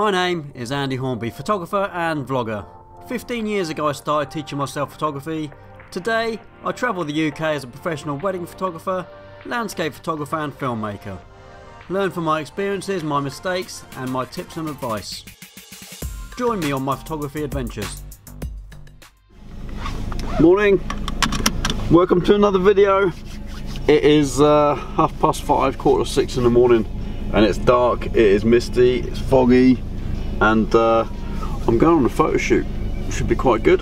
My name is Andy Hornby, photographer and vlogger. 15 years ago I started teaching myself photography. Today I travel the UK as a professional wedding photographer, landscape photographer and filmmaker. Learn from my experiences, my mistakes and my tips and advice. Join me on my photography adventures. Morning, welcome to another video. It is uh, half past five, quarter six in the morning and it's dark, it is misty, it's foggy and uh, I'm going on a photo shoot. Should be quite good.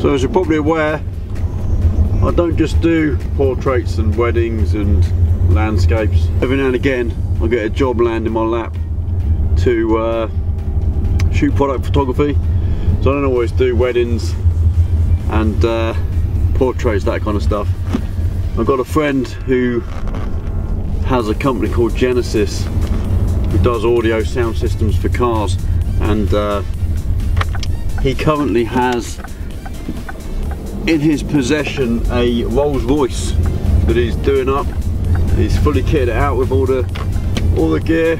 So as you're probably aware, I don't just do portraits and weddings and landscapes. Every now and again I get a job land in my lap to uh, shoot product photography. So I don't always do weddings and uh, portraits, that kind of stuff. I've got a friend who has a company called Genesis who does audio sound systems for cars and uh, he currently has in his possession a Rolls Royce that he's doing up. He's fully kitted out with all the all the gear,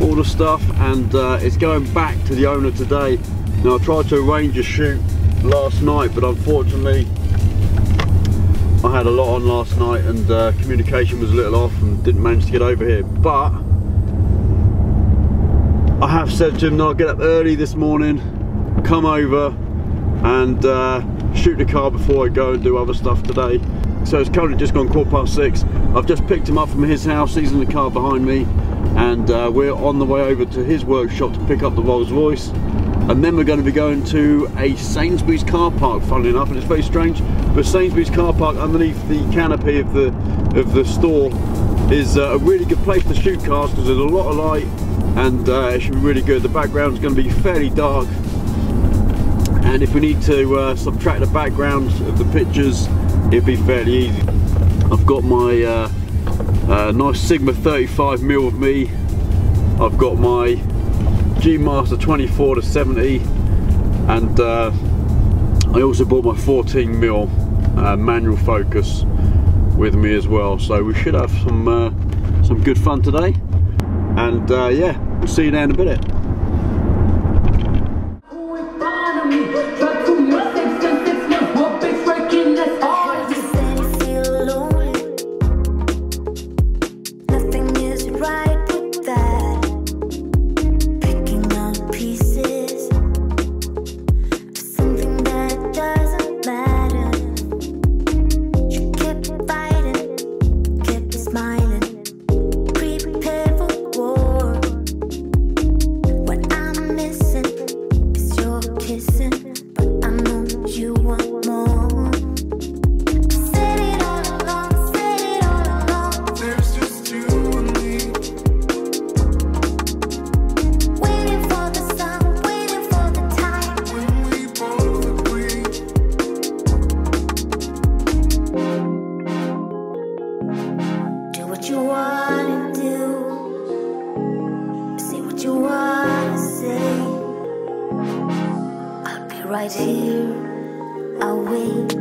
all the stuff, and uh, it's going back to the owner today. Now I tried to arrange a shoot last night, but unfortunately I had a lot on last night and uh, communication was a little off and didn't manage to get over here. But I have said to him, no, I'll get up early this morning, come over and uh, shoot the car before I go and do other stuff today. So it's currently just gone quarter past six. I've just picked him up from his house, he's in the car behind me, and uh, we're on the way over to his workshop to pick up the Rolls Royce. And then we're going to be going to a Sainsbury's car park, funnily enough, and it's very strange, but Sainsbury's car park underneath the canopy of the of the store is uh, a really good place to shoot cars because there's a lot of light and uh, it should be really good. The background is going to be fairly dark. And if we need to uh, subtract the background of the pictures it'd be fairly easy. I've got my uh, uh, nice Sigma 35mm with me. I've got my G Master 24 to 70 and uh, I also bought my 14mm uh, manual focus with me as well so we should have some uh, some good fun today. And yeah we'll see you there in a minute right here. I wait.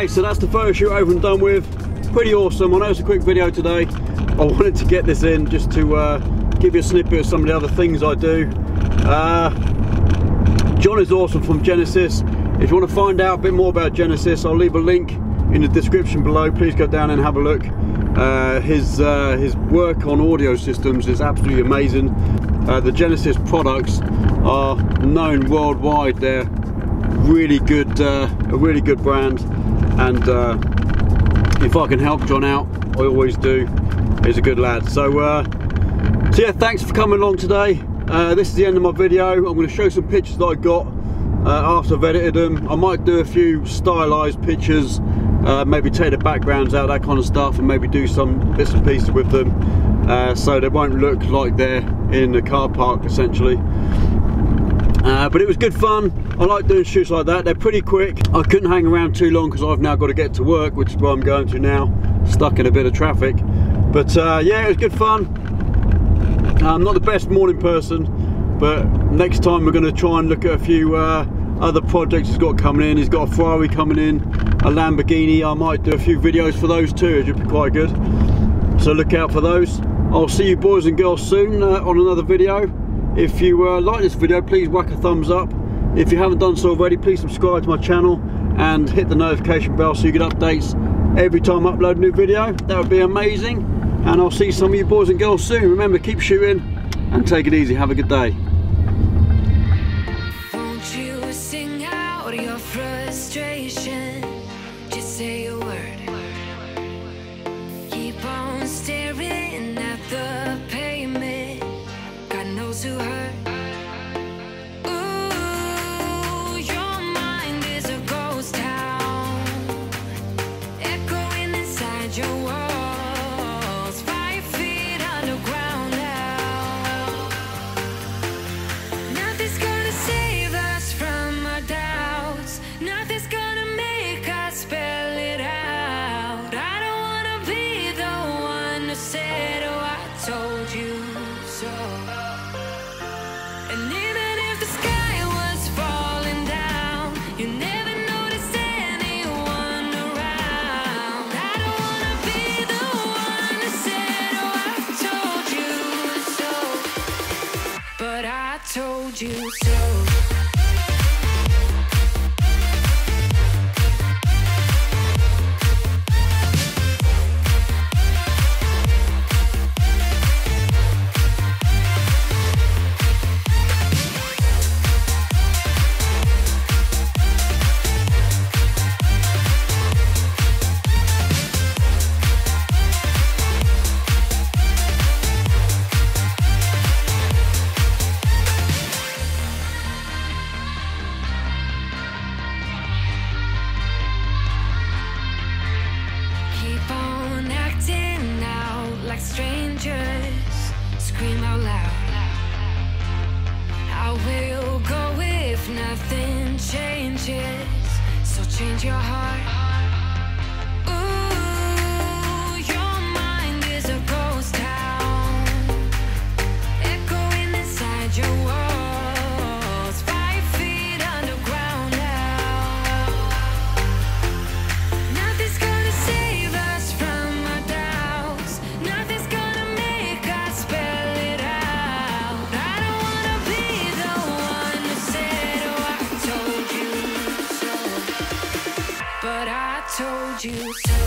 Okay, so that's the photo shoot over and done with. Pretty awesome. I know it's a quick video today. I wanted to get this in just to uh, give you a snippet of some of the other things I do. Uh, Jon is awesome from Genesis. If you want to find out a bit more about Genesis, I'll leave a link in the description below. Please go down and have a look. Uh, his uh, his work on audio systems is absolutely amazing. Uh, the Genesis products are known worldwide. They're really good, uh, a really good brand. And uh, if I can help Jon out, I always do. He's a good lad. So, uh, so yeah, thanks for coming along today. this is the end of my video. I'm going to show some pictures that I got after I've edited them. I might do a few stylized pictures uh, maybe take the backgrounds out, that kind of stuff, and maybe do some bits and pieces with them uh, so they won't look like they're in the car park essentially. Uh, but it was good fun. I like doing shoots like that. They're pretty quick. I couldn't hang around too long because I've now got to get to work, which is where I'm going to now, stuck in a bit of traffic. But uh, yeah, it was good fun. I'm not the best morning person, but next time we're going to try and look at a few uh, other projects he's got coming in. He's got a Ferrari coming in, a Lamborghini. I might do a few videos for those too, it would be quite good. So look out for those. I'll see you boys and girls soon uh, on another video. If you uh, like this video, please whack a thumbs up. If you haven't done so already, please subscribe to my channel and hit the notification bell so you get updates every time I upload a new video. That would be amazing. And I'll see some of you boys and girls soon. Remember, keep shooting and take it easy. Have a good day. You so. So change your heart. So